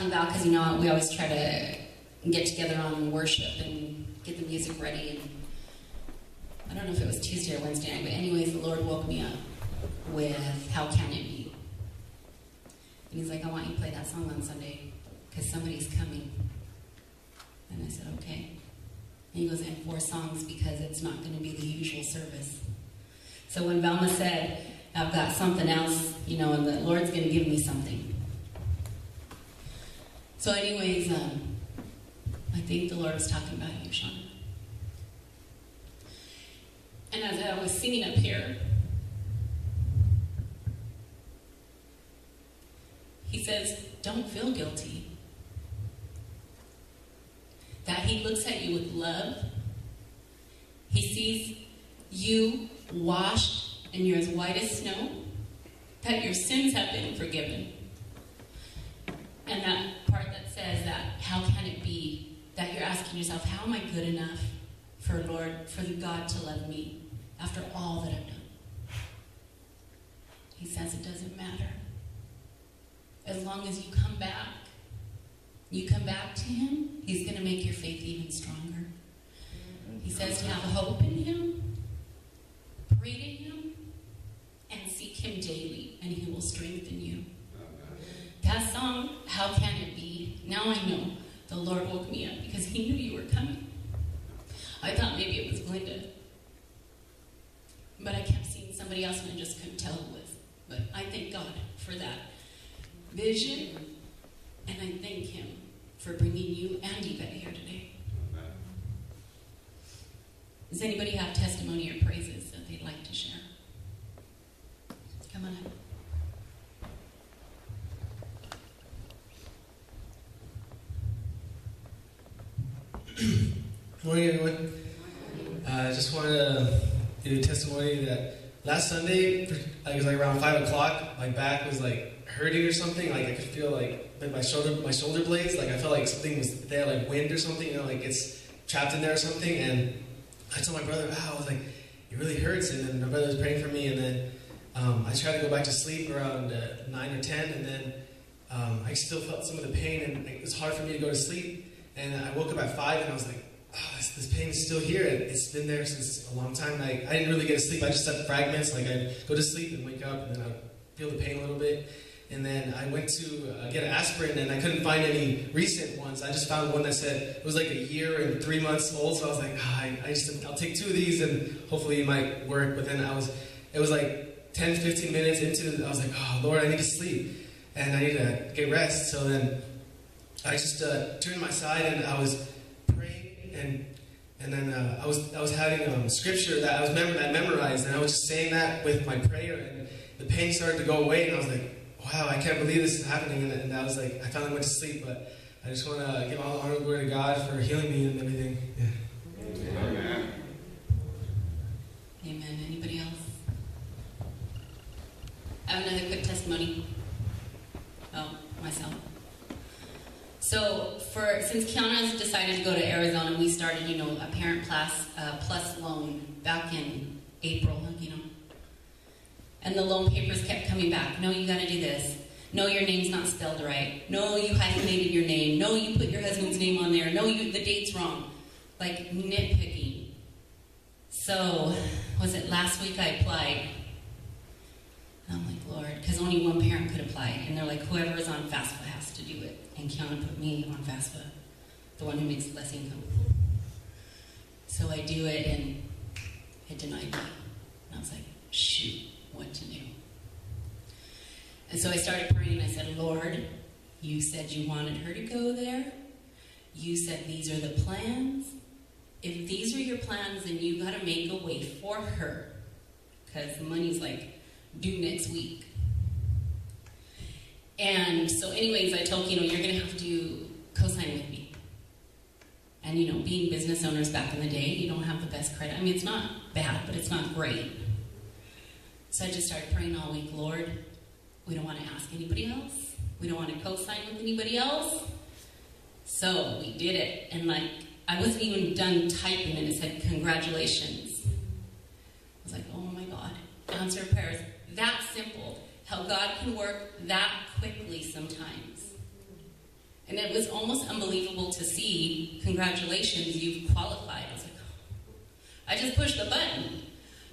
because you know we always try to get together on worship and get the music ready. And I don't know if it was Tuesday or Wednesday night, but anyways, the Lord woke me up with "How Can It Be," and He's like, "I want you to play that song on Sunday because somebody's coming." And I said, "Okay." And he goes, "And four songs because it's not going to be the usual service." So when Velma said, I've got something else, you know, and the Lord's going to give me something. So, anyways, um, I think the Lord was talking about you, Sean. And as I was singing up here, He says, Don't feel guilty. That He looks at you with love. He sees you washed and you're as white as snow, that your sins have been forgiven. And that part that says that, how can it be that you're asking yourself, how am I good enough for Lord, for God to love me after all that I've done? He says it doesn't matter. As long as you come back, you come back to Him, He's going to make your faith even stronger. He says to have hope in Him, pray to Him, and seek Him daily, and He will strengthen you. That song, How Can It Be? Now I know the Lord woke me up because He knew you were coming. I thought maybe it was Glenda, but I kept seeing somebody else and I just couldn't tell who it was. But I thank God for that vision, and I thank Him for bringing you and Yvette here today. Does anybody have testimony or praises that they'd like to share? Come on up. Good morning, everyone. Uh, I just wanted to give a testimony that last Sunday, it was like around five o'clock, my back was like hurting or something. Like I could feel like like my shoulder, my shoulder blades. Like I felt like something was there, like wind or something. You know, like it's trapped in there or something. And I told my brother, "Wow," I was like, "It really hurts." And then my brother was praying for me, and then um, I tried to go back to sleep around uh, nine or ten, and then um, I still felt some of the pain, and it was hard for me to go to sleep. And I woke up at five, and I was like, oh, this, this pain is still here, and it's been there since a long time. I, I didn't really get to sleep. I just had fragments. Like I'd go to sleep and wake up, and then I'd feel the pain a little bit. And then I went to uh, get an aspirin, and I couldn't find any recent ones. I just found one that said it was like a year and three months old. So I was like, ah, I, I just I'll take two of these, and hopefully it might work. But then I was, it was like 10, 15 minutes into. I was like, oh Lord, I need to sleep, and I need to get rest. So then I just uh, turned my side, and I was praying, and and then uh, I was I was having um, scripture that I was mem- I memorized, and I was just saying that with my prayer, and the pain started to go away, and I was like, wow, I can't believe this is happening, and, and I was like, I finally went to sleep, but I just want to give all honor and glory to God for healing me and everything. Yeah. Amen. Amen. Anybody else? I have another quick testimony. Oh, myself. So, for since Kiana's decided to go to Arizona, we started, you know, a Parent Plus uh, Plus loan back in April, you know. And the loan papers kept coming back. No, you got to do this. No, your name's not spelled right. No, you hyphenated your name. No, you put your husband's name on there. No, you the date's wrong. like nitpicking. So, was it last week I applied? And I'm like, Lord, because only one parent could apply. And they're like, whoever is on FAFSA has to do it. And Kiana put me on FAFSA, the one who makes less income. So I do it, and it denied me. And I was like, shoot, what to do? And so I started praying. And I said, Lord, you said you wanted her to go there. You said these are the plans. If these are your plans, then you got to make a way for her. Because the money's like due next week. And so, anyways, I told you know you're going to have to co-sign with me. And you know, being business owners back in the day, you don't have the best credit. I mean, it's not bad, but it's not great. So I just started praying all week, Lord, we don't want to ask anybody else. We don't want to co-sign with anybody else. So we did it, and like I wasn't even done typing, and it said congratulations. I was like, oh my God, answer prayers that simple. How God can work that quickly sometimes. And it was almost unbelievable to see, congratulations, you've qualified. I was like, oh. I just pushed the button.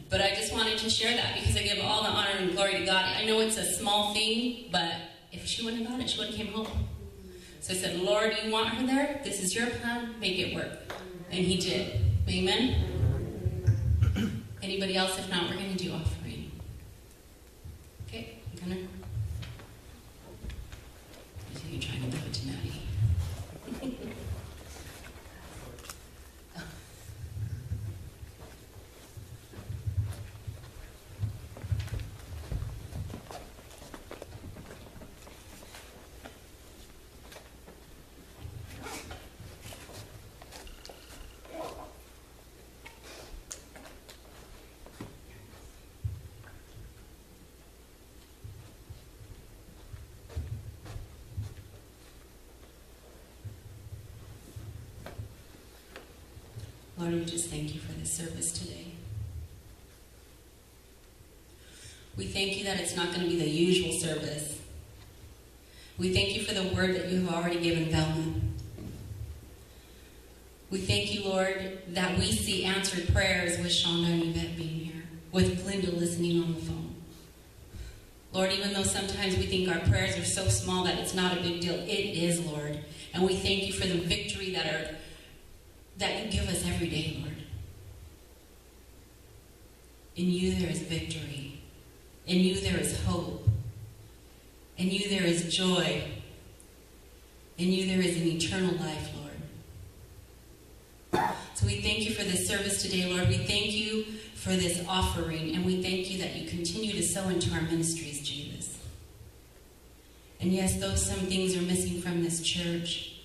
But I just wanted to share that because I give all the honor and glory to God. I know it's a small thing, but if she wouldn't have got it, she wouldn't have came home. So I said, Lord, you want her there? This is your plan. Make it work. And he did. Amen? Anybody else? If not, we're going to. Okay, I'm gonna. You trying to give it to Maddie. Lord, we just thank you for this service today. We thank you that it's not going to be the usual service. We thank you for the word that you have already given Velma. We thank you, Lord, that we see answered prayers with Shonda and Yvette being here, with Glinda listening on the phone. Lord, even though sometimes we think our prayers are so small that it's not a big deal, it is, Lord. And we thank you for the victory that are that you give us every day, Lord. In you there is victory. In you there is hope. In you there is joy. In you there is an eternal life, Lord. So we thank you for this service today, Lord. We thank you for this offering, and we thank you that you continue to sow into our ministries, Jesus. And yes, though some things are missing from this church,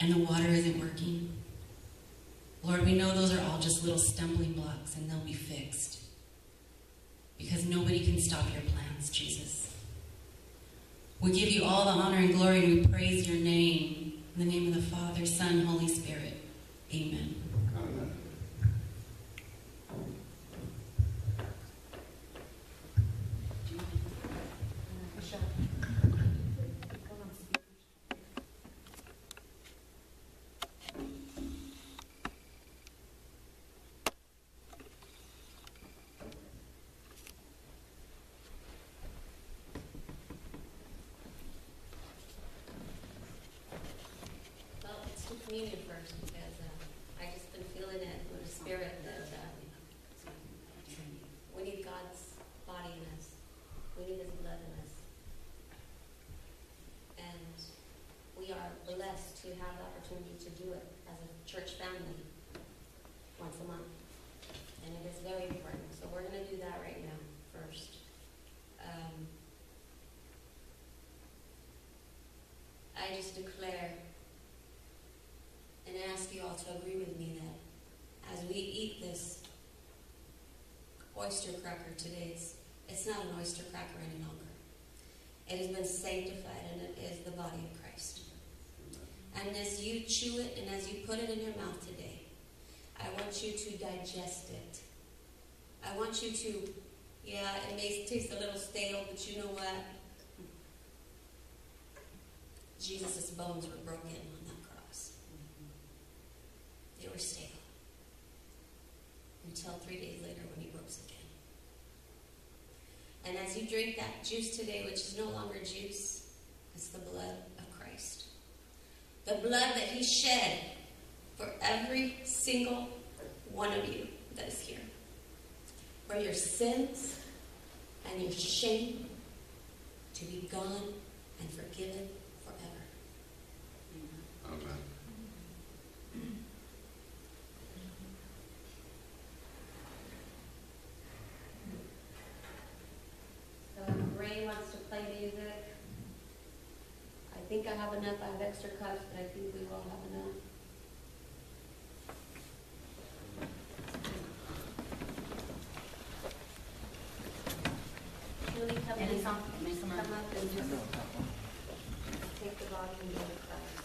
and the water isn't working. Lord, we know those are all just little stumbling blocks and they'll be fixed. Because nobody can stop your plans, Jesus. We give you all the honor and glory and we praise your name. In the name of the Father, Son, Holy Spirit. Amen. communion first because uh, I just been feeling it with the spirit that uh, we need God's body in us. We need His blood in us. And we are blessed to have the opportunity to do it as a church family once a month. And it is very important. So we're going to do that right now first. Um, I just declare and ask you all to agree with me that as we eat this oyster cracker today, it's, it's not an oyster cracker any longer. It has been sanctified and it is the body of Christ. And as you chew it and as you put it in your mouth today, I want you to digest it. I want you to, yeah, it may taste a little stale, but you know what? Jesus' bones were broken on that cross. They were stale. Until three days later when he rose again. And as you drink that juice today, which is no longer juice, it's the blood the blood that He shed for every single one of you that is here. For your sins and your shame to be gone and forgiven forever. Amen. So if Ray wants to play music, I think I have enough. I have extra cups, but I think we will have enough. Julie, come Any in. song? Any song? Come up and just take the volume and go to class.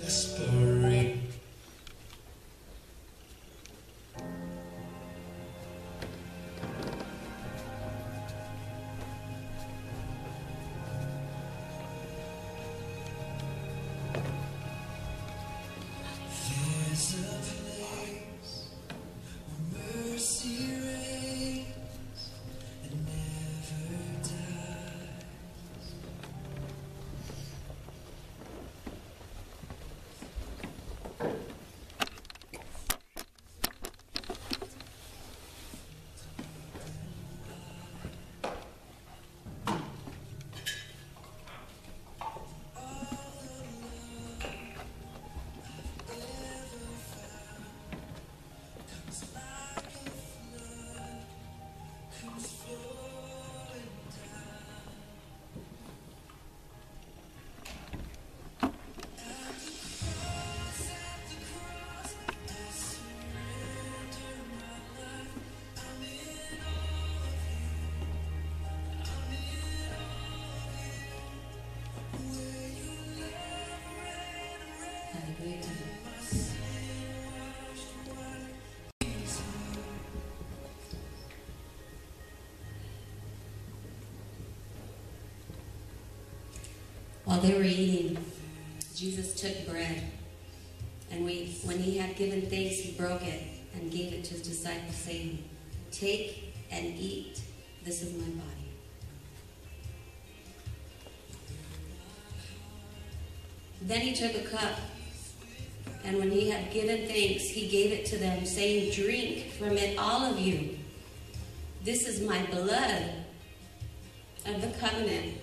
Desperate. While they were eating, Jesus took bread, and we, when he had given thanks, he broke it and gave it to his disciples, saying, Take and eat. This is my body. Then he took a cup, and when he had given thanks, he gave it to them, saying, Drink from it, all of you. This is my blood of the covenant,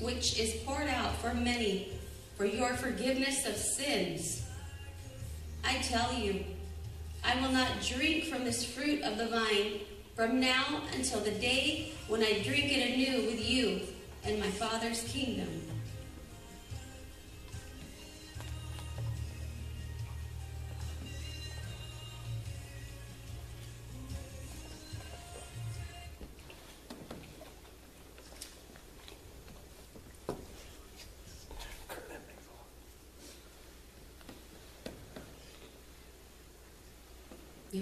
which is poured out for many for your forgiveness of sins. I tell you, I will not drink from this fruit of the vine from now until the day when I drink it anew with you in my Father's kingdom.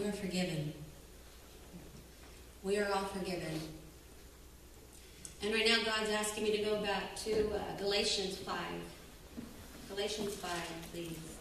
Are forgiven. We are all forgiven. And right now, God's asking me to go back to uh, Galatians 5. Galatians 5, please.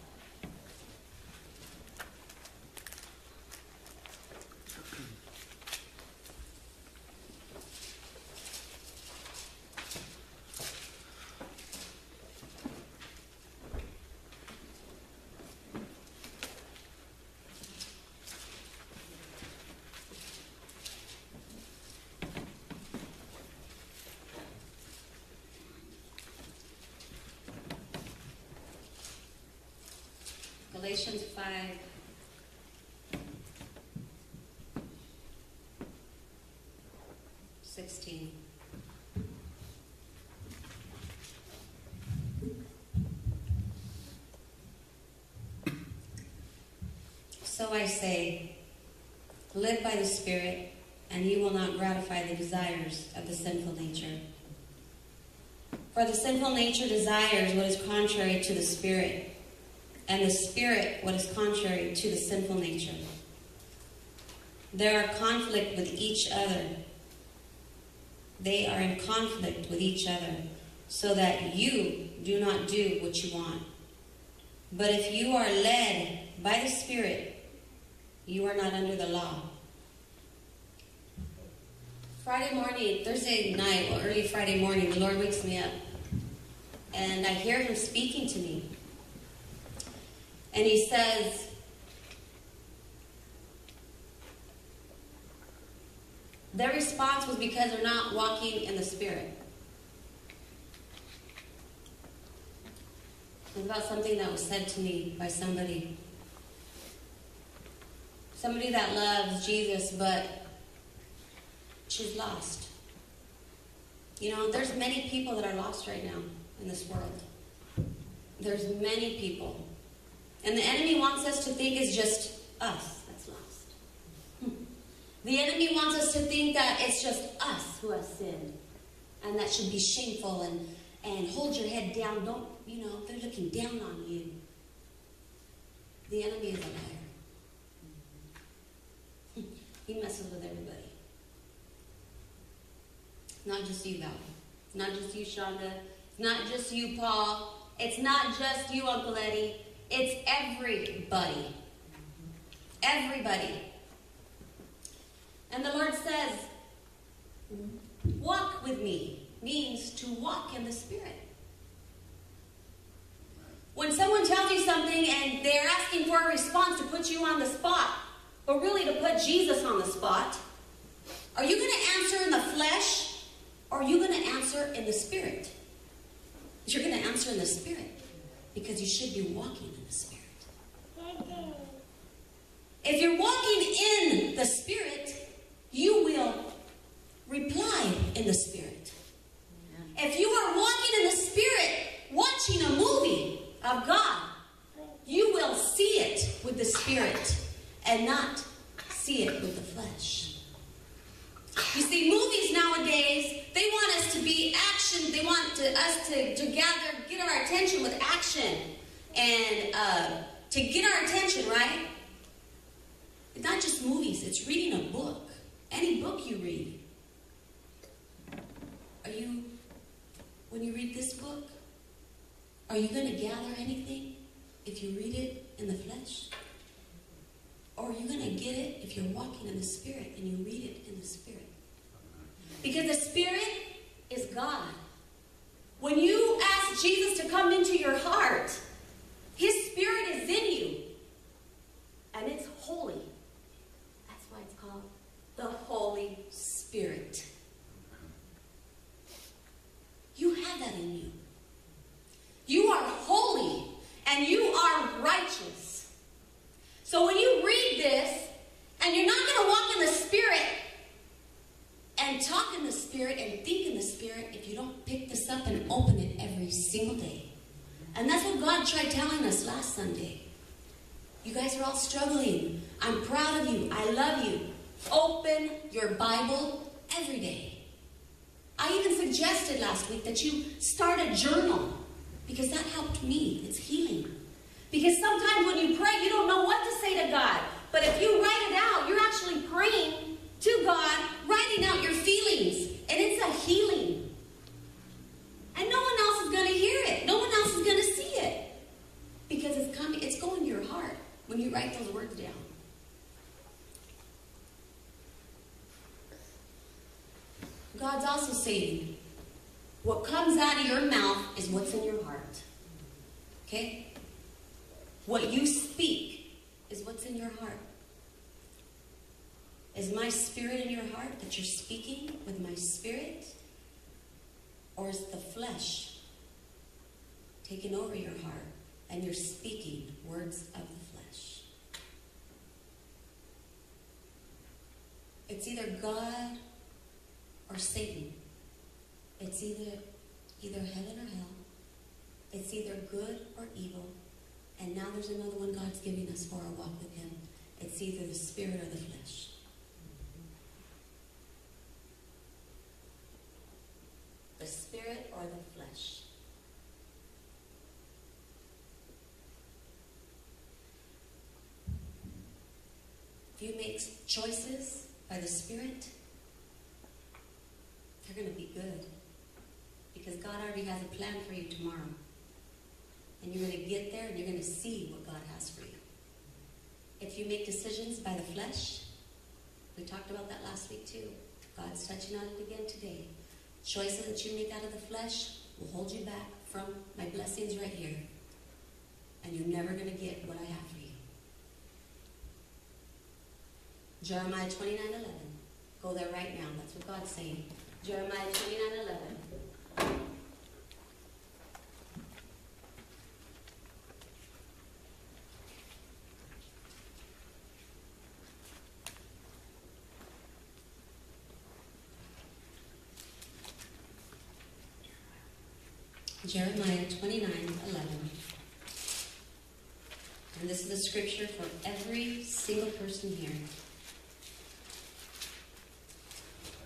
16. So I say, live by the Spirit, and you will not gratify the desires of the sinful nature. For the sinful nature desires what is contrary to the Spirit, and the Spirit what is contrary to the sinful nature. They are conflict with each other they are in conflict with each other, so that you do not do what you want. But if you are led by the Spirit, you are not under the law. Friday morning, Thursday night, or early Friday morning, the Lord wakes me up. And I hear Him speaking to me. And He says, Their response was because they're not walking in the Spirit. It's about something that was said to me by somebody. Somebody that loves Jesus, but she's lost. You know, there's many people that are lost right now in this world. There's many people. And the enemy wants us to think it's just us. The enemy wants us to think that it's just us who have sinned. And that should be shameful and, and hold your head down. Don't, you know, they're looking down on you. The enemy is a liar. He messes with everybody. Not just you, Val. Not just you, Shonda. Not just you, Paul. It's not just you, Uncle Eddie. It's everybody. Everybody. And the Lord says, walk with me means to walk in the Spirit. When someone tells you something and they're asking for a response to put you on the spot, but really to put Jesus on the spot, are you going to answer in the flesh or are you going to answer in the Spirit? You're going to answer in the Spirit because you should be walking in the Spirit. If you're walking in the Spirit, you will reply in the Spirit. If you are walking in the Spirit, watching a movie of God, you will see it with the Spirit and not see it with the flesh. You see, movies nowadays, they want us to be action, they want to, us to, to gather, get our attention with action and uh, to get our attention, right? It's not just movies, it's reading a book. Any book you read. Are you, when you read this book, are you going to gather anything if you read it in the flesh? Or are you going to get it if you're walking in the Spirit and you read it in the Spirit? Because the Spirit is God. When you ask Jesus to come into your heart, His Spirit is in you. And it's holy. That's why it's called the Holy Spirit. You have that in you. You are holy and you are righteous. So when you read this, and you're not going to walk in the Spirit and talk in the Spirit and think in the Spirit if you don't pick this up and open it every single day. And that's what God tried telling us last Sunday. You guys are all struggling. I'm proud of you. I love you. Open your Bible every day. I even suggested last week that you start a journal because that helped me. It's healing. Because sometimes when you pray, you don't know what to say to God. But if you write it out, you're actually praying to God, writing out your feelings, and it's a healing. And no one else is going to hear it. No one else is going to see it. Because it's coming, it's going to your heart when you write those words down. God's also saying, what comes out of your mouth is what's in your heart. Okay? What you speak is what's in your heart. Is my spirit in your heart that you're speaking with my spirit? Or is the flesh taking over your heart and you're speaking words of the flesh? It's either God or Satan. It's either either heaven or hell. It's either good or evil. And now there's another one God's giving us for our walk with Him. It's either the spirit or the flesh. The spirit or the flesh. If you make choices by the spirit, going to be good. Because God already has a plan for you tomorrow. And you're going to get there and you're going to see what God has for you. If you make decisions by the flesh, we talked about that last week too. God's touching on it again today. Choices that you make out of the flesh will hold you back from my blessings right here. And you're never going to get what I have for you. Jeremiah 29 11. Go there right now. That's what God's saying. Jeremiah 29 11. Jeremiah 29 11. And this is the scripture for every single person here.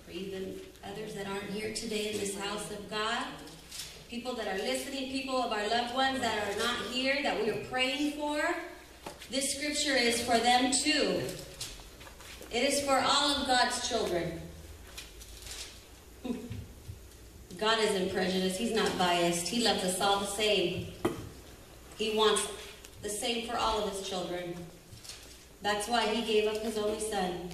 For even others that aren't here today in this house of God, people that are listening, people of our loved ones that are not here, that we are praying for. This scripture is for them too. It is for all of God's children. God isn't prejudiced. He's not biased. He loves us all the same. He wants the same for all of his children. That's why he gave up his only son.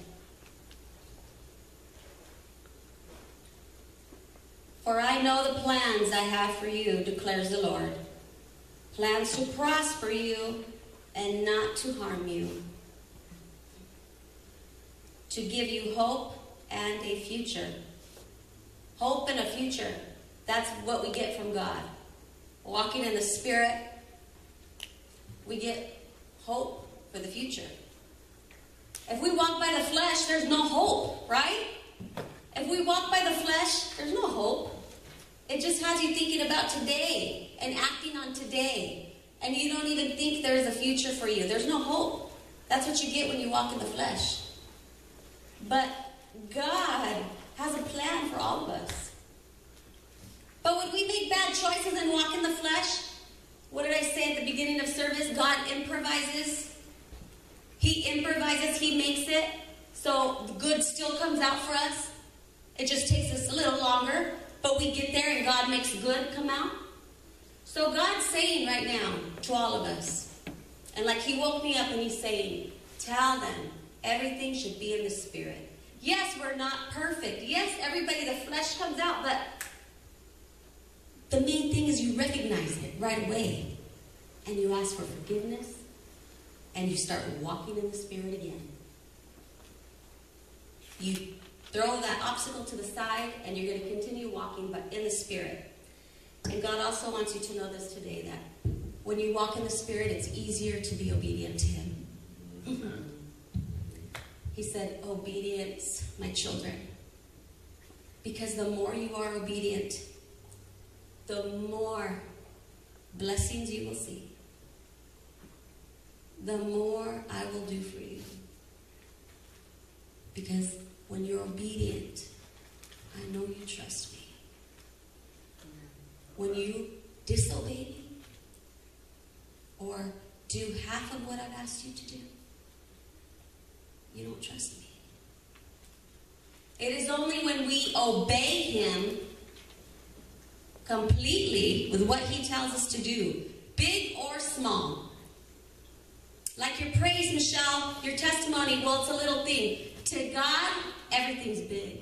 For I know the plans I have for you, declares the Lord. Plans to prosper you and not to harm you. To give you hope and a future. Hope and a future. That's what we get from God. Walking in the Spirit, we get hope for the future. If we walk by the flesh, there's no hope, right? If we walk by the flesh, there's no hope. It just has you thinking about today and acting on today. And you don't even think there's a future for you. There's no hope. That's what you get when you walk in the flesh. But God has a plan for all of us. But when we make bad choices and walk in the flesh, what did I say at the beginning of service? God improvises. He improvises, He makes it so good still comes out for us. It just takes us a little longer, but we get there and God makes good come out. So God's saying right now to all of us, and like He woke me up and He's saying, Tell them everything should be in the Spirit. Yes, we're not perfect. Yes, everybody, the flesh comes out, but the main thing is you recognize it right away. And you ask for forgiveness. And you start walking in the Spirit again. You throw that obstacle to the side and you're going to continue walking, but in the Spirit. And God also wants you to know this today that when you walk in the Spirit, it's easier to be obedient to Him. Mm-hmm. He said, Obedience, my children. Because the more you are obedient, the more blessings you will see. The more I will do for you. Because when you're obedient, I know you trust me. When you disobey me or do half of what I've asked you to do, you don't trust me. It is only when we obey Him completely with what He tells us to do, big or small. Like your praise, Michelle, your testimony, well, it's a little thing. To God, everything's big.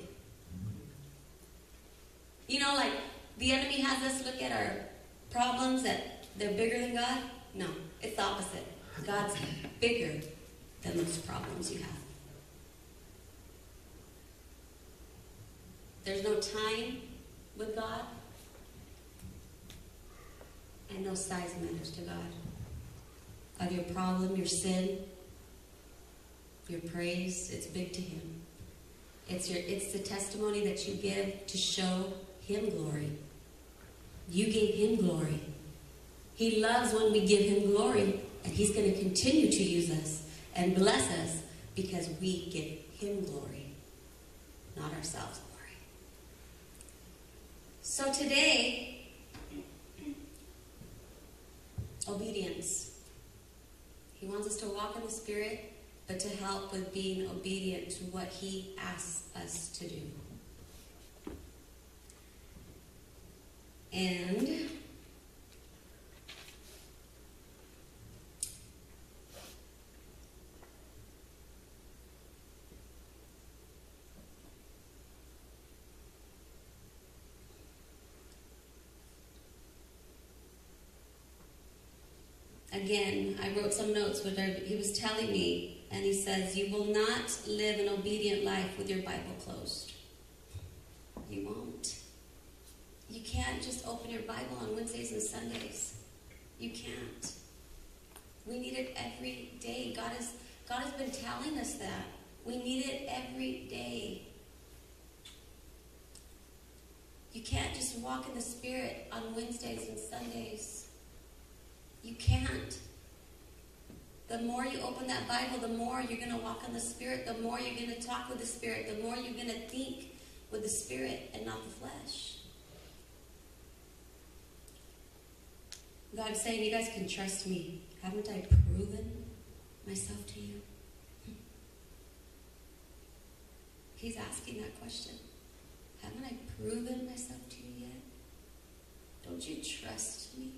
You know, like the enemy has us look at our problems that they're bigger than God. No, it's the opposite. God's bigger than those problems you have. There's no time with God, and no size matters to God. Of your problem, your sin, your praise, it's big to Him. It's your it's the testimony that you give to show Him glory. You gave Him glory. He loves when we give Him glory, and He's going to continue to use us and bless us because we give Him glory, not ourselves glory. So today, obedience. He wants us to walk in the Spirit, but to help with being obedient to what He asks us to do. And again, I wrote some notes where he was telling me, and he says, You will not live an obedient life with your Bible closed. You won't. You can't just open your Bible on Wednesdays and Sundays. You can't. We need it every day. God has, God has been telling us that. We need it every day. You can't just walk in the Spirit on Wednesdays and Sundays. You can't. The more you open that Bible, the more you're going to walk in the Spirit, the more you're going to talk with the Spirit, the more you're going to think with the Spirit and not the flesh. God's saying, You guys can trust me. Haven't I proven myself to you? He's asking that question. Haven't I proven myself to you yet? Don't you trust me?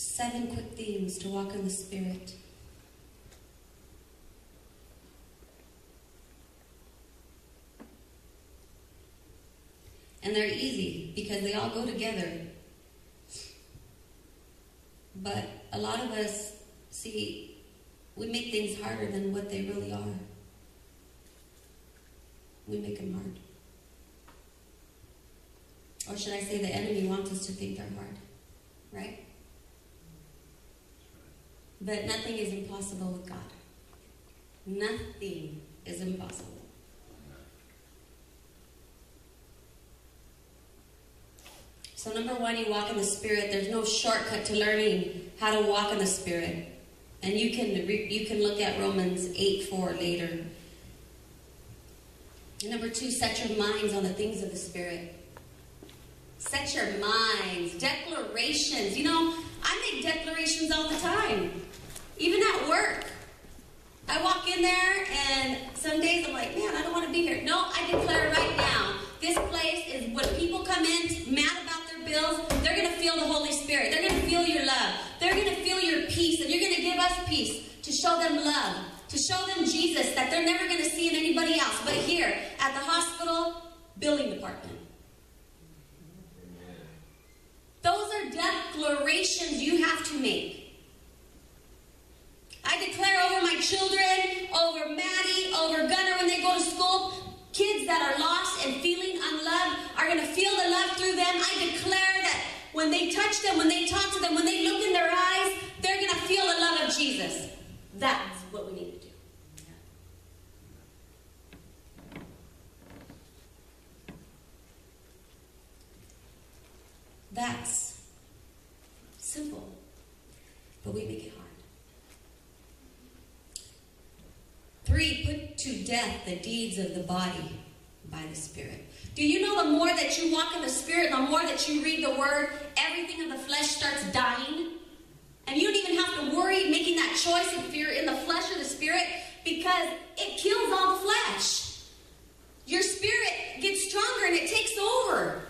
Seven quick themes to walk in the Spirit. And they're easy because they all go together. But a lot of us, see, we make things harder than what they really are. We make them hard. Or should I say, the enemy wants us to think they're hard, right? But nothing is impossible with God. Nothing is impossible. So, number one, you walk in the Spirit. There's no shortcut to learning how to walk in the Spirit. And you can, you can look at Romans 8 4 later. And number two, set your minds on the things of the Spirit. Set your minds, declarations. You know, I make declarations all the time, even at work. I walk in there, and some days I'm like, man, I don't want to be here. No, I declare right now this place is when people come in mad about their bills, they're going to feel the Holy Spirit. They're going to feel your love. They're going to feel your peace. And you're going to give us peace to show them love, to show them Jesus that they're never going to see in anybody else but here at the hospital billing department. Those are declarations you have to make. I declare over my children, over Maddie, over Gunner when they go to school, kids that are lost and feeling unloved are going to feel the love through them. I declare that when they touch them, when they talk to them, when they look in their eyes, they're going to feel the love of Jesus. That's what we need to do. That's simple, but we make it hard. Three, put to death the deeds of the body by the Spirit. Do you know the more that you walk in the Spirit, the more that you read the Word, everything in the flesh starts dying? And you don't even have to worry making that choice if you're in the flesh or the Spirit because it kills all flesh. Your spirit gets stronger and it takes over.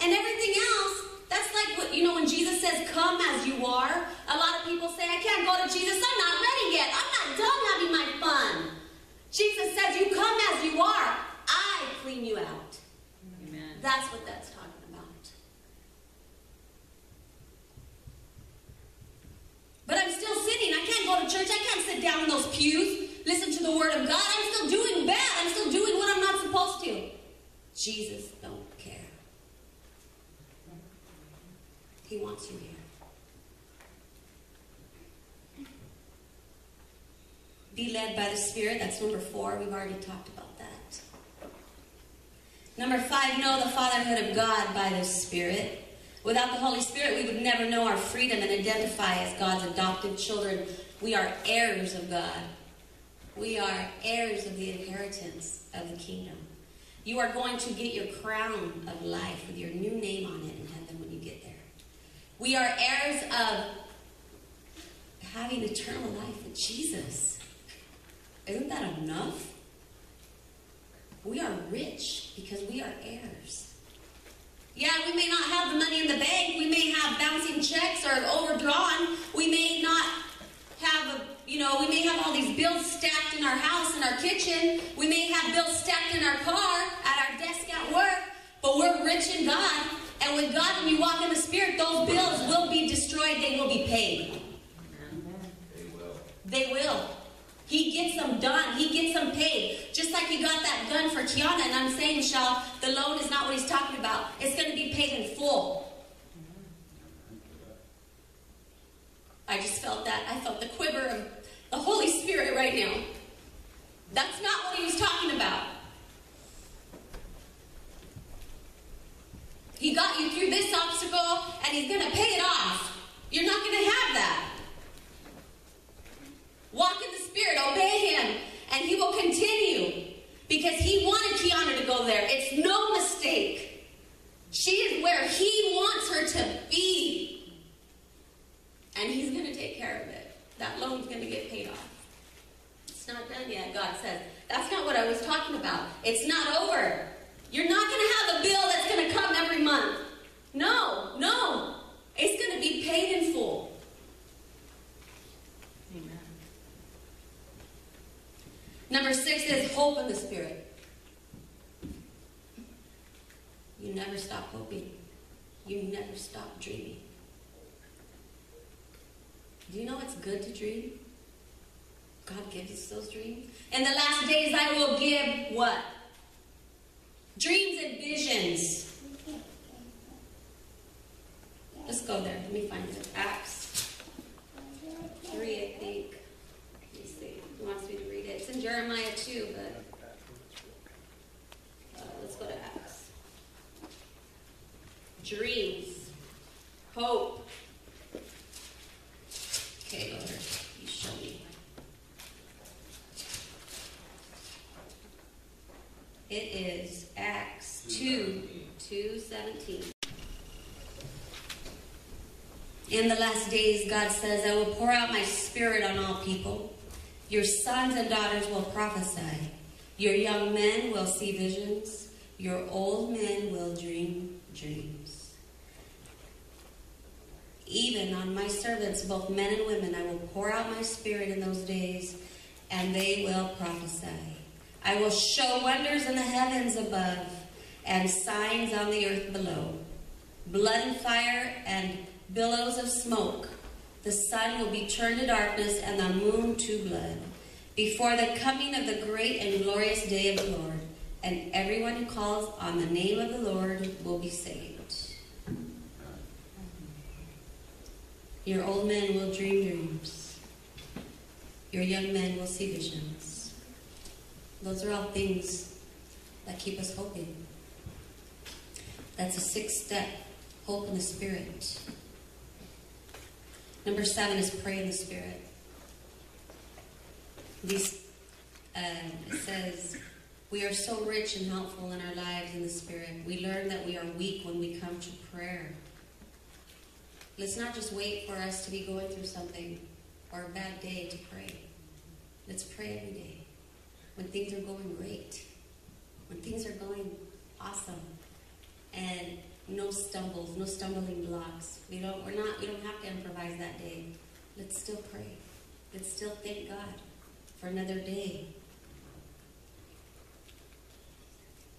And everything else, that's like what, you know, when Jesus says, Come as you are, a lot of people say, I can't go to Jesus, I'm not ready yet. I'm not done having my fun. Jesus says, You come as you are, I clean you out. Amen. That's what that's talking about. But I'm still sitting. I can't go to church. I can't sit down in those pews, listen to the Word of God. I'm still doing bad. I'm still doing what I'm not supposed to. Jesus don't care. He wants you here. Be led by the Spirit. That's number four. We've already talked about that. Number five, know the fatherhood of God by the Spirit. Without the Holy Spirit, we would never know our freedom and identify as God's adopted children. We are heirs of God. We are heirs of the inheritance of the kingdom. You are going to get your crown of life with your new name on it in heaven when you get there. We are heirs of having eternal life with Jesus. Isn't that enough? We are rich because we are heirs. Yeah, we may not have the money in the bank. We may have bouncing checks or overdrawn. We may not have a, you know, we may have all these bills stacked in our house, in our kitchen. We may have bills stacked in our car, at our desk at work, but we're rich in God. And with God, when you walk in the Spirit, those bills will be destroyed, they will be paid. They will. They will. He gets them done. He gets them paid. Just like he got that done for Kiana. And I'm saying, Michelle, the loan is not what he's talking about. It's going to be paid in full. I just felt that. I felt the quiver of the Holy Spirit right now. That's not what he was talking about. He got you through this obstacle and he's going to pay it off. You're not going to have that. Walk in the Spirit, obey Him, and He will continue because He wanted Kiana to go there. It's no mistake. She is where He wants her to be, and He's going to take care of it. That loan's going to get paid off. It's not done yet, God says. That's not what I was talking about. It's not over. You're not going to have a bill that's going to come every month. No, no. It's going to be paid in full. Amen. Number six is hope in the Spirit. You never stop hoping. You never stop dreaming. Do you know it's good to dream? God gives us those dreams. In the last days, I will give what? Dreams and visions. Let's go there. Let me find it. Acts 3, I think. Let me see. Who wants me to read it? It's in Jeremiah 2, but uh, let's go to Acts. Dreams. Hope. Okay, Lord, you show me. It is Acts 2, 2, 17. In the last days, God says, I will pour out my spirit on all people. Your sons and daughters will prophesy. Your young men will see visions. Your old men will dream dreams. Even on my servants, both men and women, I will pour out my spirit in those days, and they will prophesy. I will show wonders in the heavens above and signs on the earth below blood and fire and billows of smoke. The sun will be turned to darkness and the moon to blood before the coming of the great and glorious day of the Lord. And everyone who calls on the name of the Lord will be saved. Your old men will dream dreams. Your young men will see visions. Those are all things that keep us hoping. That's a sixth step hope in the Spirit. Number seven is pray in the Spirit. These, uh, it says, we are so rich and helpful in our lives in the Spirit. We learn that we are weak when we come to prayer. Let's not just wait for us to be going through something or a bad day to pray. Let's pray every day when things are going great, when things are going awesome, and no stumbles, no stumbling blocks. We don't. We're not. We don't have to improvise that day. Let's still pray. Let's still thank God for another day.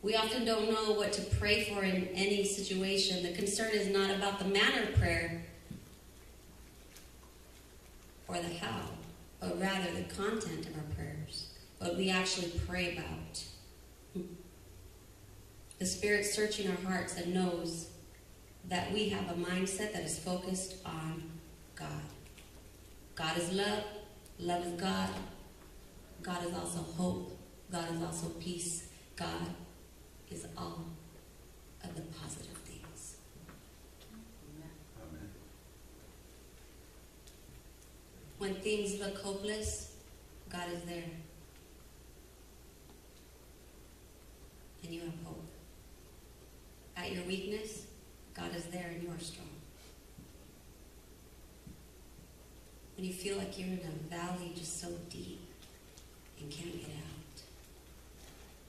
We often don't know what to pray for in any situation. The concern is not about the manner of prayer or the how, but rather the content of our prayers, what we actually pray about. The Spirit searching our hearts and knows that we have a mindset that is focused on God. God is love, love is God. God is also hope, God is also peace. God is all of the positive things. Amen. When things look hopeless, God is there. And you have hope. At your weakness, God is there and you are strong. When you feel like you're in a valley just so deep and can't get out,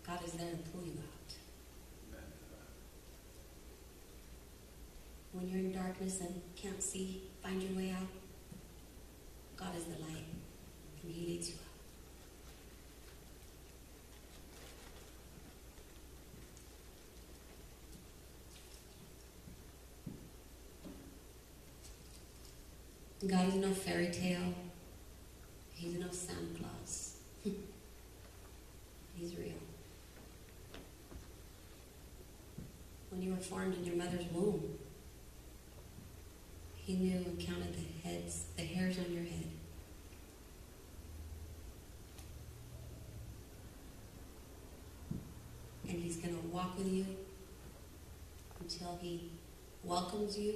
God is there to pull you out. When you're in darkness and can't see, find your way out, God is the light, and He leads you out. God is no fairy tale. He's no Santa Claus. He's real. When you were formed in your mother's womb, He knew and counted the heads, the hairs on your head. And He's going to walk with you until He welcomes you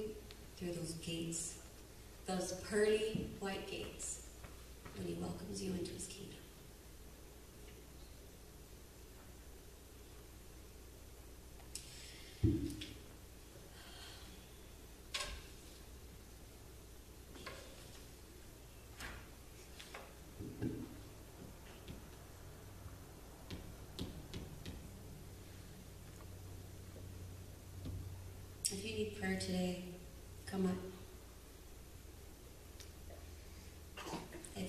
through those gates those pearly white gates when he welcomes you into his kingdom. If you need prayer today, come up.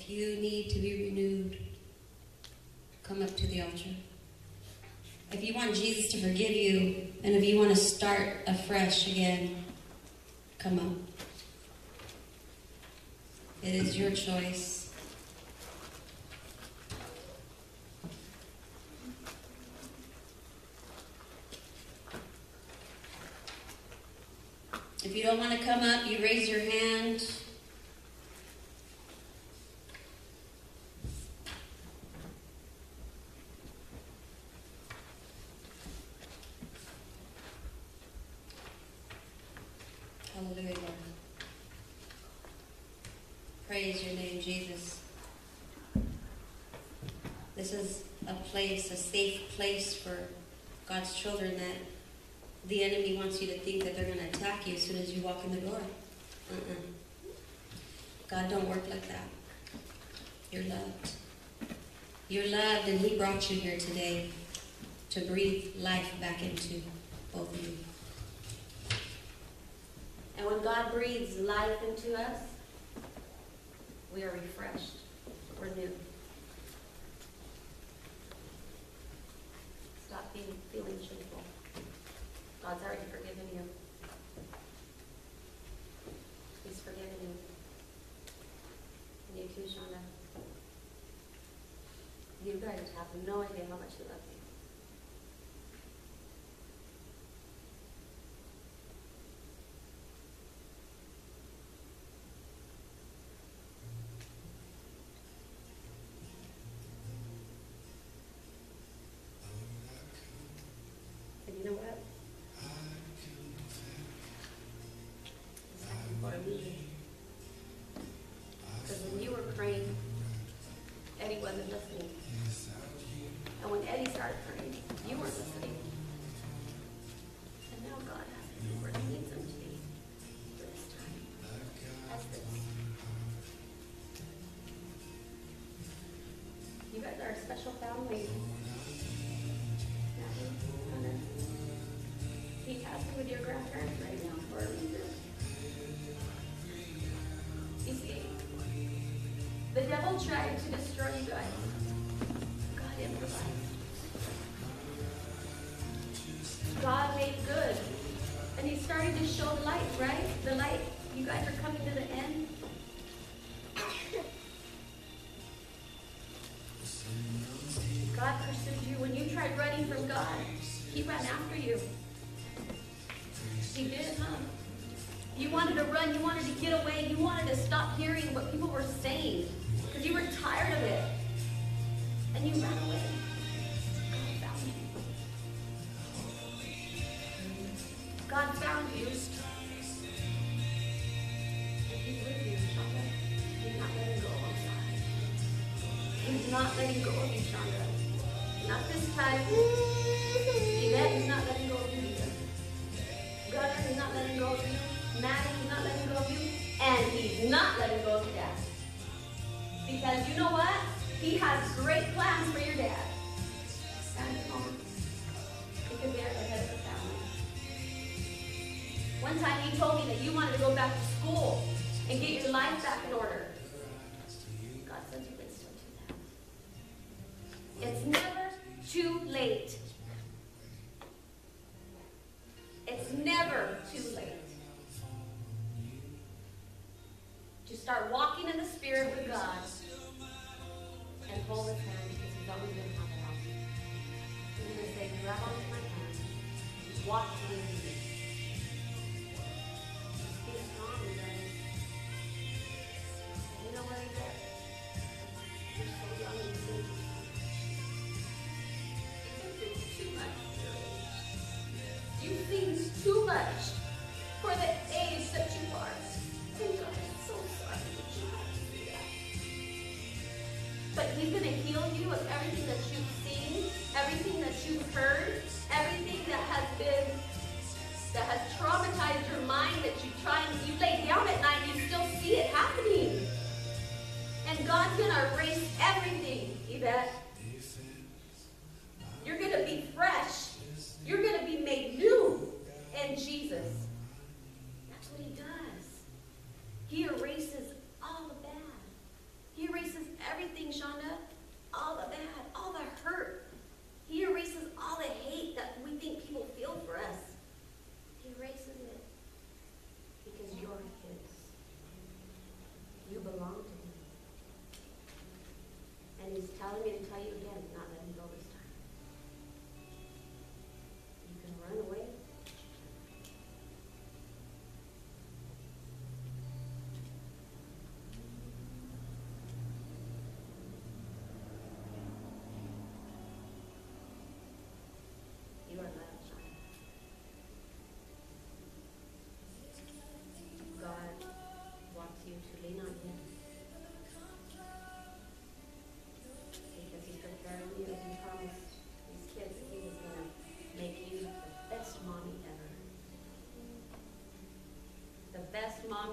If you need to be renewed, come up to the altar. If you want Jesus to forgive you, and if you want to start afresh again, come up. It is your choice. If you don't want to come up, you raise your hand. Hallelujah, Lord. Praise your name, Jesus. This is a place, a safe place for God's children that the enemy wants you to think that they're going to attack you as soon as you walk in the door. God don't work like that. You're loved. You're loved, and He brought you here today to breathe life back into both of you. And when God breathes life into us, we are refreshed. We're new. Stop being feeling shameful. God's already forgiven you. He's forgiven you. And you too, Shonda. You guys have no idea how much he loves you. Special told me that you wanted to go back to school and get your life back in order.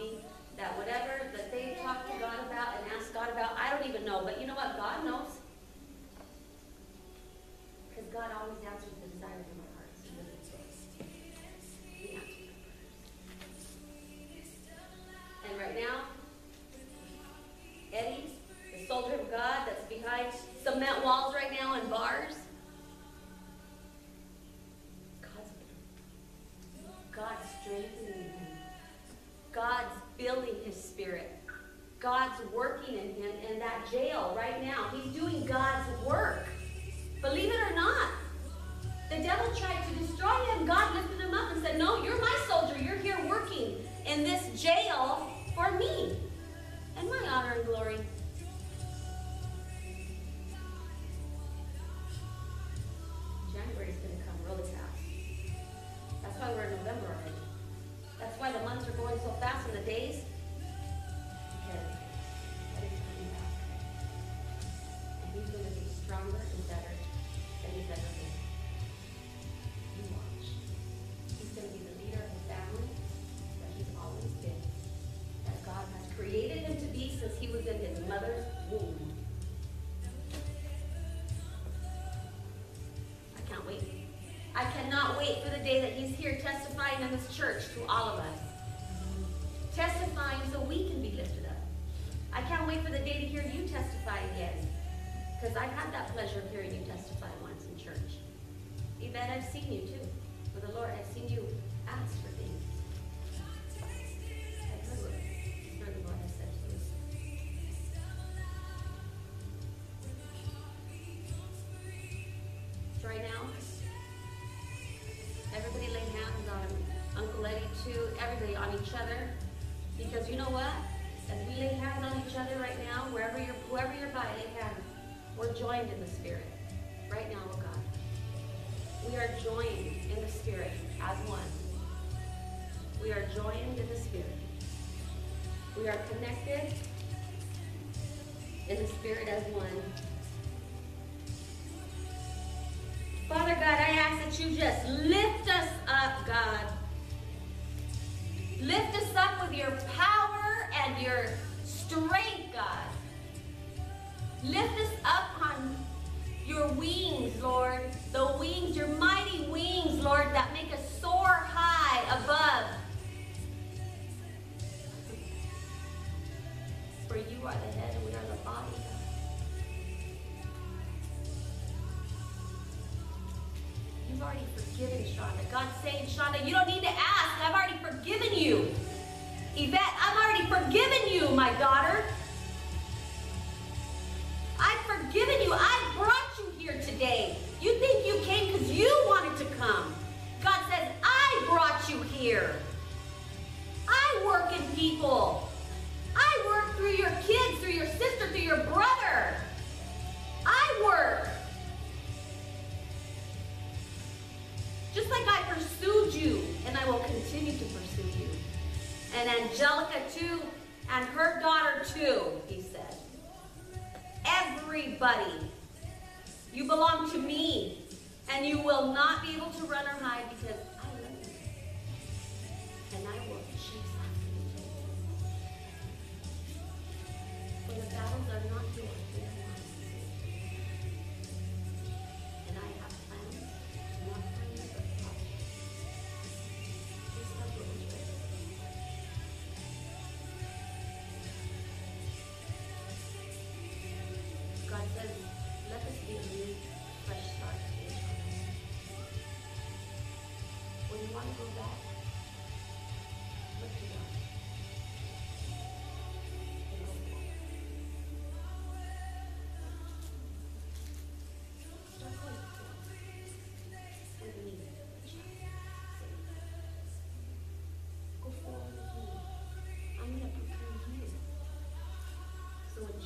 me. each other. Because you know what? As we lay hands on each other right now, wherever you're, whoever you're by, lay hands. We're joined in the Spirit right now, oh God. We are joined in the Spirit as one. We are joined in the Spirit. We are connected in the Spirit as one. Father God, I ask that you just lift us up, God. Lift us up with your power and your strength, God. Lift us up on your wings, Lord. The wings, your mighty wings, Lord, that make us soar high above. For you are the head and we are the body, You've already forgiven Shonda. God's saying, Shonda, you don't Yvette, I've already forgiven you, my daughter. And Angelica too, and her daughter too, he said. Everybody. You belong to me, and you will not be able to run or hide because I love you. And I will chase after you. The battles are not yours,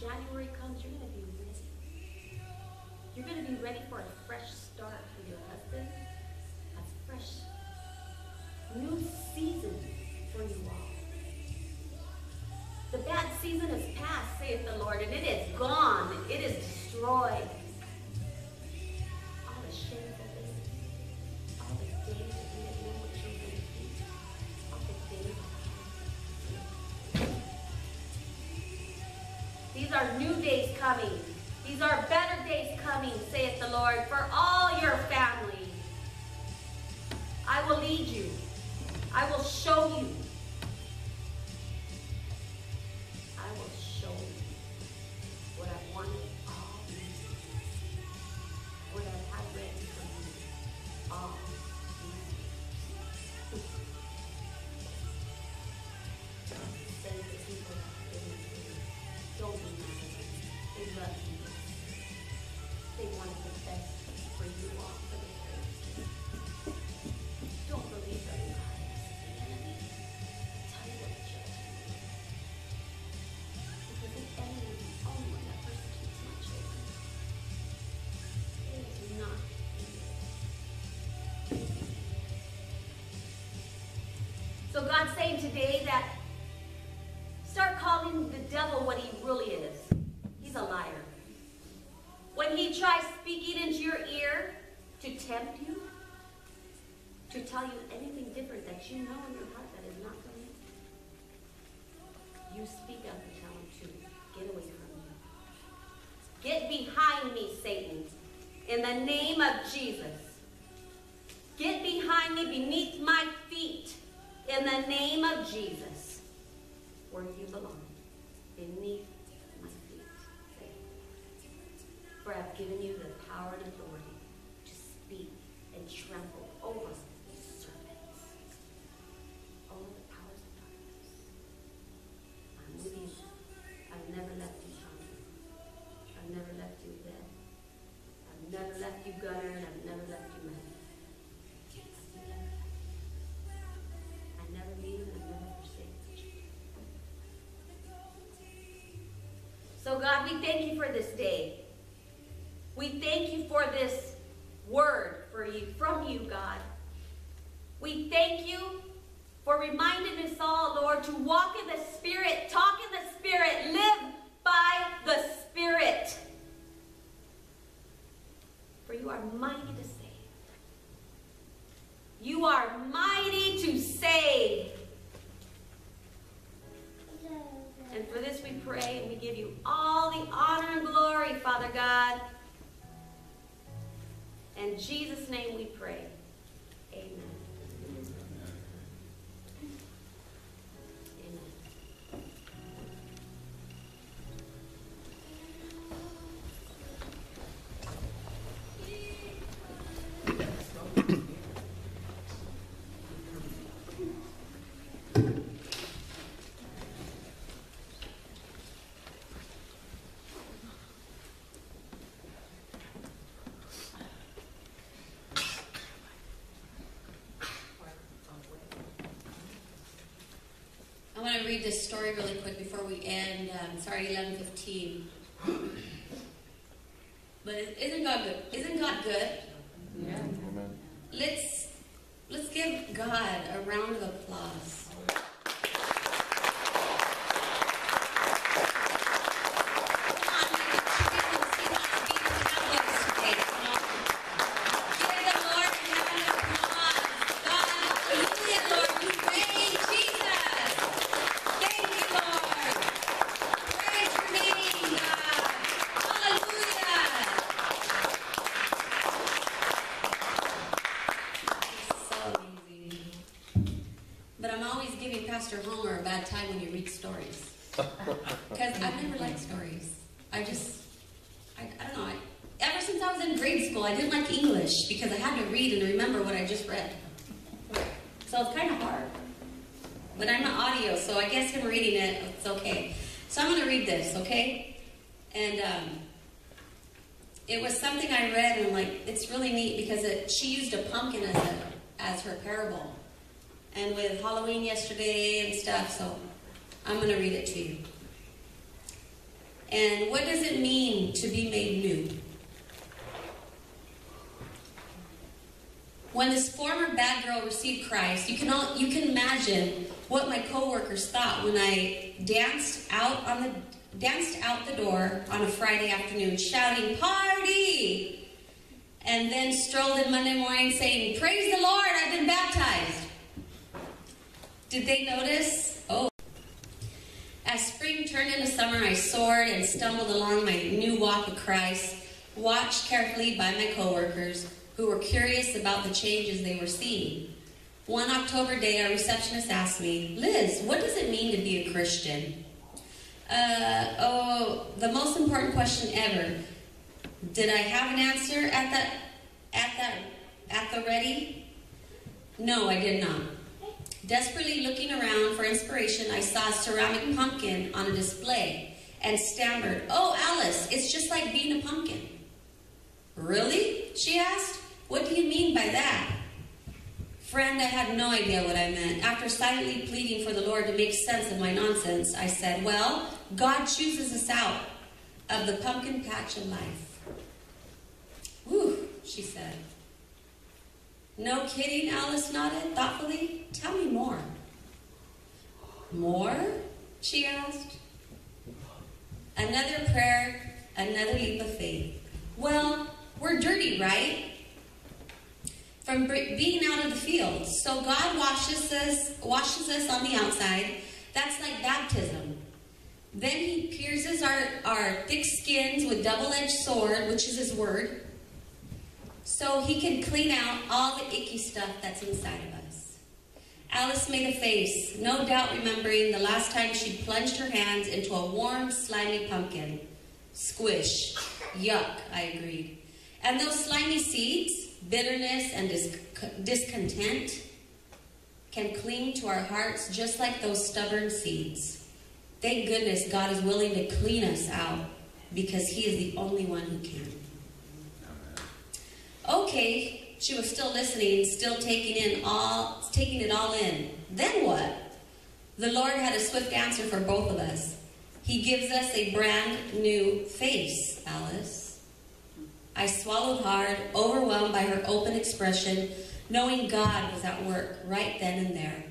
January comes, you're going to be ready. You're going to be ready for a fresh start for your husband, a fresh new season for you all. The bad season is past, saith the Lord, and it is gone. It is destroyed. So God's saying today that start calling the devil what he really is. He's a liar. When he tries speaking into your ear to tempt you, to tell you anything different that you know in your heart that is not from him, you speak up and tell him to get away from you. Get behind me, Satan, in the name of Jesus. So God, we thank you for this day. We thank you for this word for you from you, God. We thank you for reminding us all, Lord, to walk to read this story really quick before we end. Um, sorry, eleven fifteen. But isn't God good? Isn't God good? Yeah. Let's let's give God a round of applause. But I'm always giving Pastor Homer a bad time when he reads stories. Because I've never liked stories. I just, I, I don't know. I, ever since I was in grade school, I didn't like English because I had to read and remember what I just read. So it's kind of hard. But I'm not audio, so I guess him reading it, it's okay. So I'm going to read this, okay? And um, it was something I read, and I'm like, it's really neat because it, she used a pumpkin as, a, as her parable. And with Halloween yesterday and stuff, so I'm going to read it to you. And what does it mean to be made new? When this former bad girl received Christ, you can all, you can imagine what my coworkers thought when I danced out on the danced out the door on a Friday afternoon, shouting "Party!" and then strolled in Monday morning saying, "Praise the Lord! I've been baptized." Did they notice? Oh. As spring turned into summer, I soared and stumbled along my new walk of Christ, watched carefully by my coworkers who were curious about the changes they were seeing. One October day, our receptionist asked me, Liz, what does it mean to be a Christian? Uh, oh, the most important question ever. Did I have an answer at that, at that, at the ready? No, I did not. Desperately looking around for inspiration, I saw a ceramic pumpkin on a display and stammered, Oh, Alice, it's just like being a pumpkin. Really? She asked. What do you mean by that? Friend, I had no idea what I meant. After silently pleading for the Lord to make sense of my nonsense, I said, Well, God chooses us out of the pumpkin patch of life. Whew, she said. No kidding, Alice nodded thoughtfully. Tell me more. More? she asked. Another prayer, another leap of faith. Well, we're dirty, right? From being out of the field. So God washes us, washes us on the outside. That's like baptism. Then he pierces our, our thick skins with double-edged sword, which is his word, so he can clean out all the icky stuff that's inside of us. Alice made a face, no doubt remembering the last time she plunged her hands into a warm, slimy pumpkin. Squish. Yuck, I agreed. And those slimy seeds, bitterness and dis- discontent, can cling to our hearts just like those stubborn seeds. Thank goodness God is willing to clean us out because He is the only one who can. Okay, she was still listening, still taking in all taking it all in. Then what? The Lord had a swift answer for both of us. He gives us a brand new face, Alice. I swallowed hard, overwhelmed by her open expression, knowing God was at work right then and there.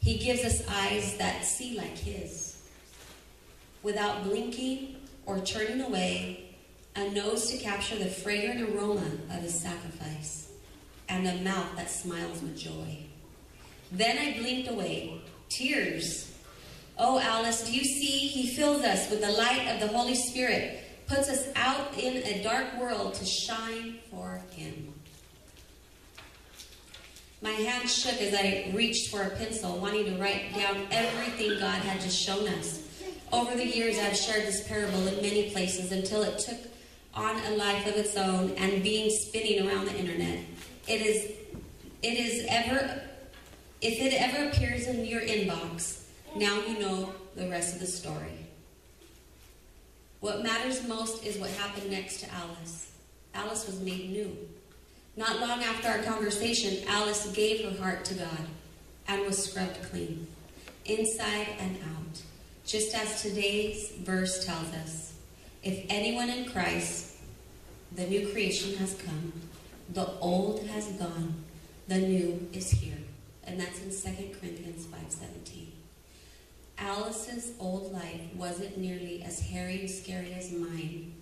He gives us eyes that see like His. Without blinking or turning away, a nose to capture the fragrant aroma of His sacrifice, and a mouth that smiles with joy. Then I blinked away. Tears. Oh, Alice, do you see? He fills us with the light of the Holy Spirit, puts us out in a dark world to shine for Him. My hand shook as I reached for a pencil, wanting to write down everything God had just shown us. Over the years, I've shared this parable in many places until it took on a life of its own and being spinning around the internet. It is, it is ever, if it ever appears in your inbox, now you know the rest of the story. What matters most is what happened next to Alice. Alice was made new. Not long after our conversation, Alice gave her heart to God and was scrubbed clean. inside and out. Just as today's verse tells us if anyone in Christ, the new creation has come, the old has gone, the new is here. And that's in 2 Corinthians 5:17. Alice's old life wasn't nearly as hairy and scary as mine,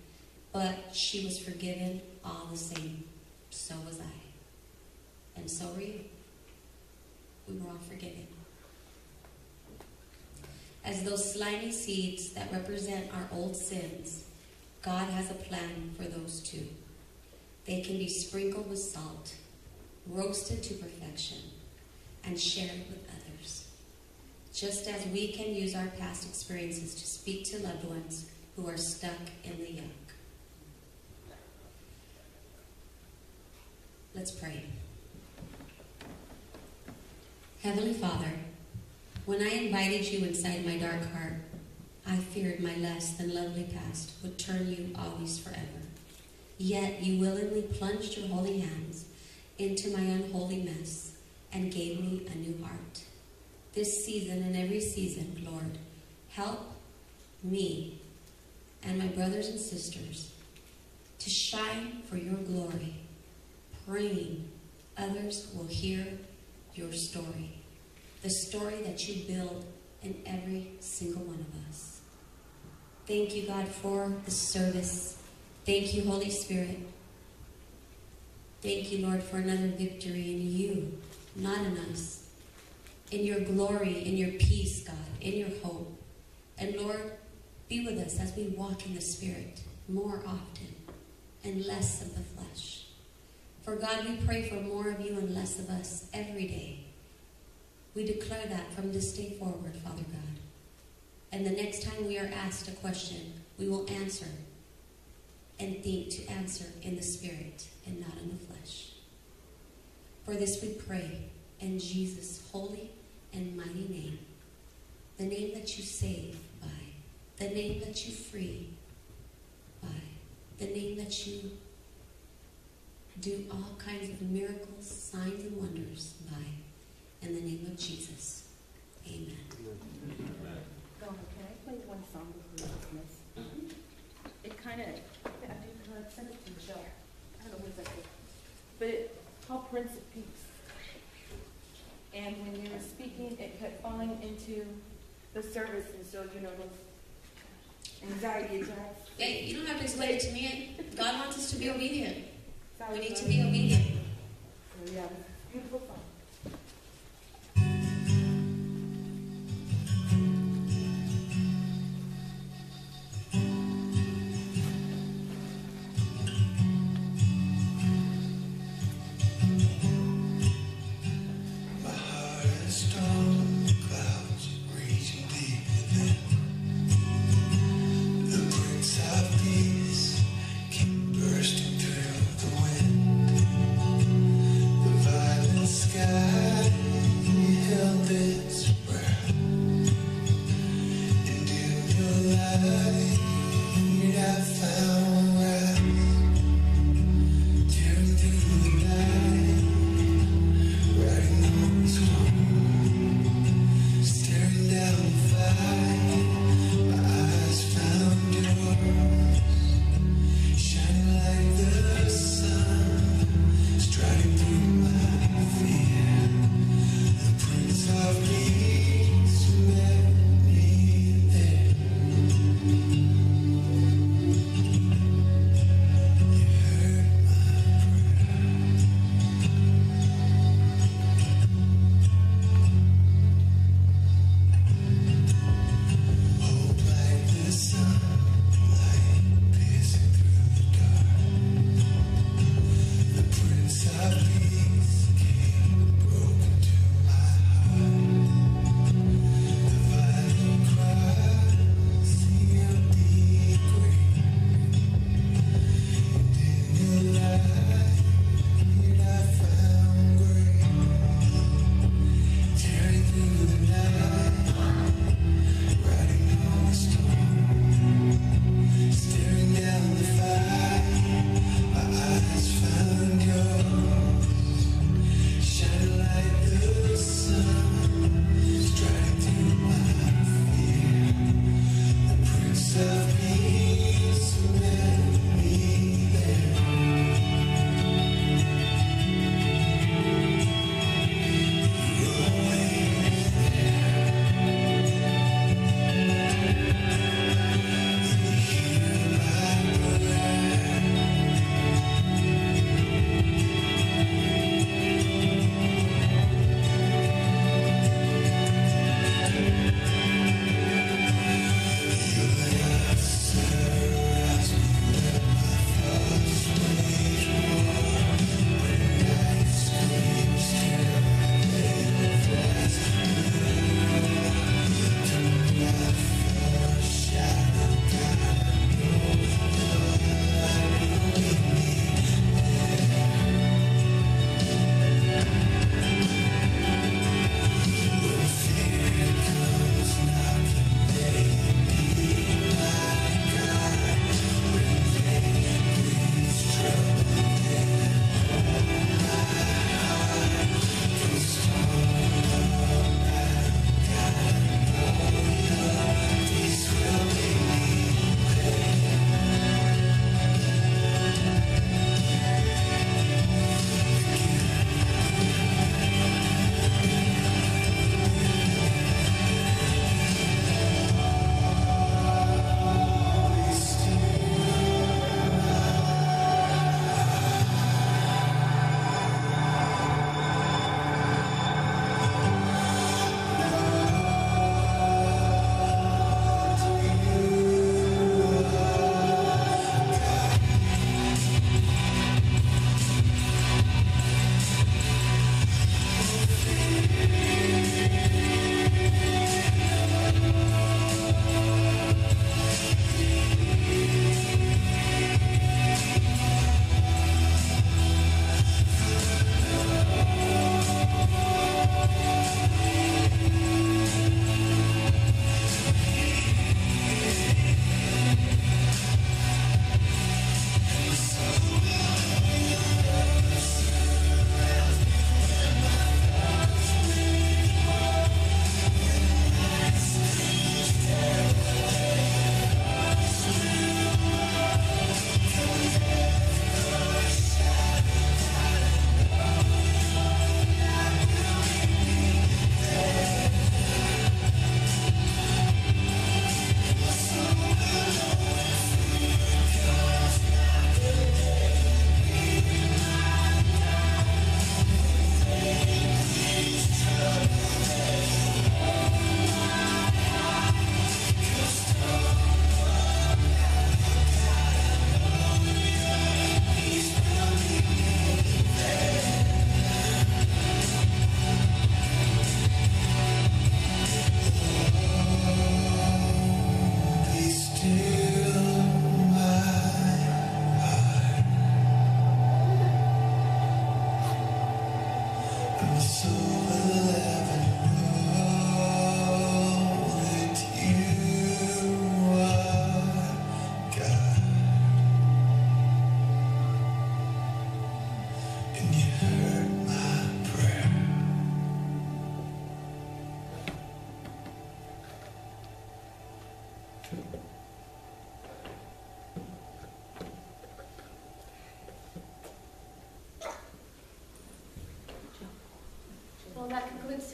but she was forgiven all the same. So was I. And so were you. We were all forgiven. As those slimy seeds that represent our old sins, God has a plan for those two. They can be sprinkled with salt, roasted to perfection, and shared with others. Just as we can use our past experiences to speak to loved ones who are stuck in the yuck. Let's pray. Heavenly Father, when I invited you inside my dark heart, I feared my less than lovely past would turn you always forever. Yet you willingly plunged your holy hands into my unholy mess and gave me a new heart. This season and every season, Lord, help me and my brothers and sisters to shine for your glory, praying others will hear your story, the story that you build in every single one of us. Thank you, God, for the service. Thank you, Holy Spirit. Thank you, Lord, for another victory in you, not in us. In your glory, in your peace, God, in your hope. And Lord, be with us as we walk in the Spirit more often and less of the flesh. For God, we pray for more of you and less of us every day. We declare that from this day forward, Father God. And the next time we are asked a question, we will answer and think to answer in the Spirit and not in the flesh. For this we pray in Jesus' holy and mighty name, the name that you save by, the name that you free by, the name that you do all kinds of miracles, signs, and wonders by, in the name of Jesus. Amen. Go, can I play one song before we dismiss? It kind of, I do, I sent it to Michelle. I don't know who's that. But it called Prince of Peace. And when you were speaking, it kept falling into the service, and so, you know, those anxiety attacks. Hey, you don't have to explain it to me. God wants us to be obedient. We need to be obedient. So, yeah, beautiful song.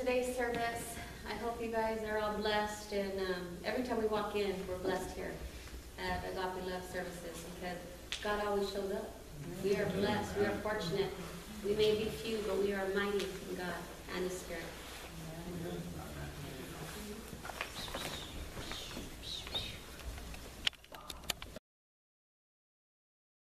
Today's service. I hope you guys are all blessed, and um, every time we walk in, we're blessed here at Agape Love Services because God always shows up.